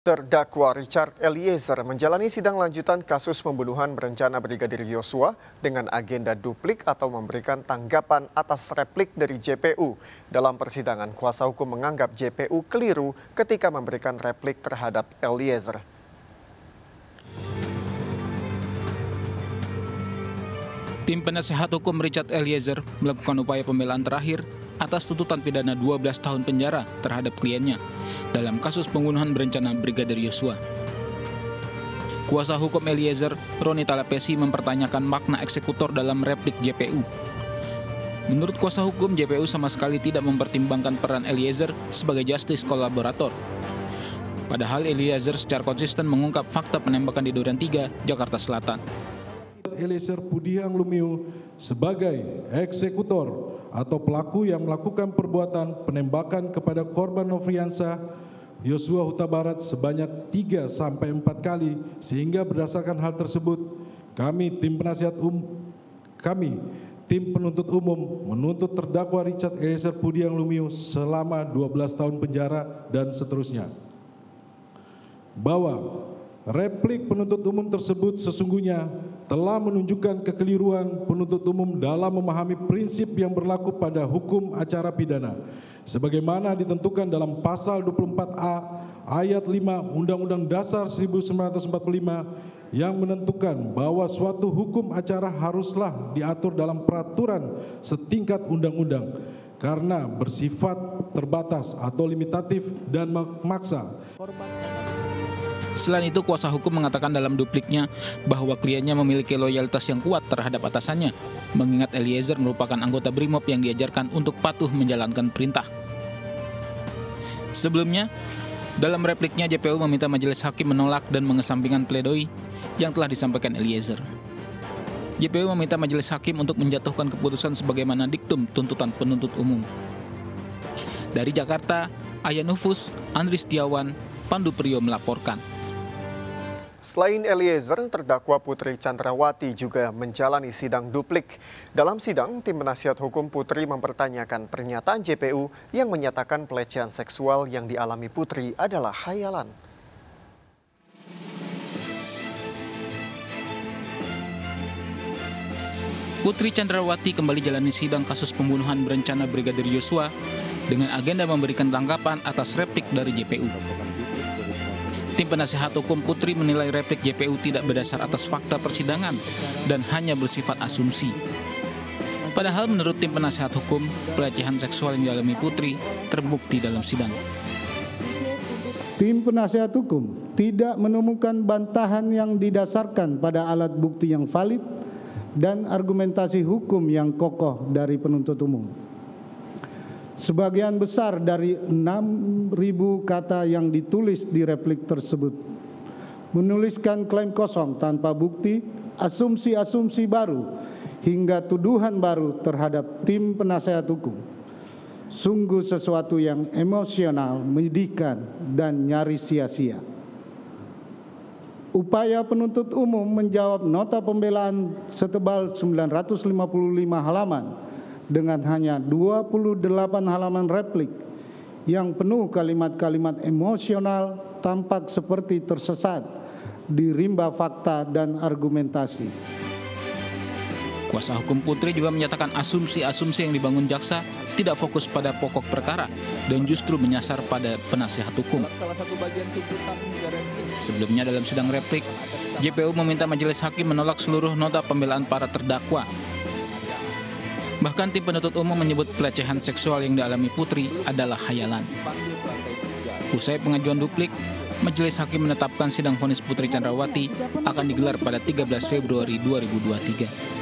Terdakwa Richard Eliezer menjalani sidang lanjutan kasus pembunuhan berencana Brigadir Yosua dengan agenda duplik atau memberikan tanggapan atas replik dari JPU. Dalam persidangan, kuasa hukum menganggap JPU keliru ketika memberikan replik terhadap Eliezer. Tim penasehat hukum Richard Eliezer melakukan upaya pembelaan terakhir atas tuntutan pidana 12 tahun penjara terhadap kliennya dalam kasus pembunuhan berencana Brigadir Yosua. Kuasa hukum Eliezer, Roni Talapesi mempertanyakan makna eksekutor dalam replik JPU. Menurut kuasa hukum, JPU sama sekali tidak mempertimbangkan peran Eliezer sebagai justice kolaborator. Padahal Eliezer secara konsisten mengungkap fakta penembakan di Duren 3, Jakarta Selatan. Eliezer Pudiang Lumiu sebagai eksekutor atau pelaku yang melakukan perbuatan penembakan kepada korban Nofriansa Yosua Huta Barat sebanyak 3 sampai 4 kali. Sehingga berdasarkan hal tersebut kami tim penasihat um kami tim penuntut umum menuntut terdakwa Richard Eliezer Pudiang Lumiu selama 12 tahun penjara dan seterusnya. Bahwa replik penuntut umum tersebut sesungguhnya telah menunjukkan kekeliruan penuntut umum dalam memahami prinsip yang berlaku pada hukum acara pidana sebagaimana ditentukan dalam pasal 24A ayat 5 Undang-Undang Dasar 1945 yang menentukan bahwa suatu hukum acara haruslah diatur dalam peraturan setingkat undang-undang karena bersifat terbatas atau limitatif dan memaksa. Selain itu, kuasa hukum mengatakan dalam dupliknya bahwa kliennya memiliki loyalitas yang kuat terhadap atasannya, mengingat Eliezer merupakan anggota BRIMOB yang diajarkan untuk patuh menjalankan perintah. Sebelumnya, dalam repliknya JPU meminta majelis hakim menolak dan mengesampingkan pledoi yang telah disampaikan Eliezer. JPU meminta majelis hakim untuk menjatuhkan keputusan sebagaimana diktum tuntutan penuntut umum. Dari Jakarta, Ayah Nufus, Andri Setiawan, Pandu Priyo melaporkan. Selain Eliezer, terdakwa Putri Chandrawati juga menjalani sidang duplik. Dalam sidang, tim penasihat hukum Putri mempertanyakan pernyataan JPU yang menyatakan pelecehan seksual yang dialami Putri adalah khayalan. Putri Chandrawati kembali jalani sidang kasus pembunuhan berencana Brigadir Yosua dengan agenda memberikan tanggapan atas replik dari JPU. Tim penasehat hukum Putri menilai replik JPU tidak berdasar atas fakta persidangan dan hanya bersifat asumsi. Padahal menurut tim penasehat hukum, pelecehan seksual yang dialami Putri terbukti dalam sidang. Tim penasehat hukum tidak menemukan bantahan yang didasarkan pada alat bukti yang valid dan argumentasi hukum yang kokoh dari penuntut umum. Sebagian besar dari 6.000 kata yang ditulis di replik tersebut menuliskan klaim kosong tanpa bukti, asumsi-asumsi baru, hingga tuduhan baru terhadap tim penasehat hukum. Sungguh sesuatu yang emosional, menyedihkan, dan nyaris sia-sia. Upaya penuntut umum menjawab nota pembelaan setebal 955 halaman dengan hanya 28 halaman replik yang penuh kalimat-kalimat emosional tampak seperti tersesat di rimba fakta dan argumentasi. Kuasa hukum Putri juga menyatakan asumsi-asumsi yang dibangun jaksa tidak fokus pada pokok perkara dan justru menyasar pada penasihat hukum. Sebelumnya dalam sidang replik, JPU meminta majelis hakim menolak seluruh nota pembelaan para terdakwa. Bahkan tim penuntut umum menyebut pelecehan seksual yang dialami Putri adalah hayalan. Usai pengajuan duplik, Majelis Hakim menetapkan sidang vonis Putri Chandrawati akan digelar pada 13 Februari 2023.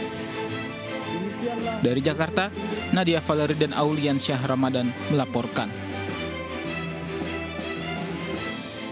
Dari Jakarta, Nadia Valeri dan Aulian Syah Ramadan melaporkan.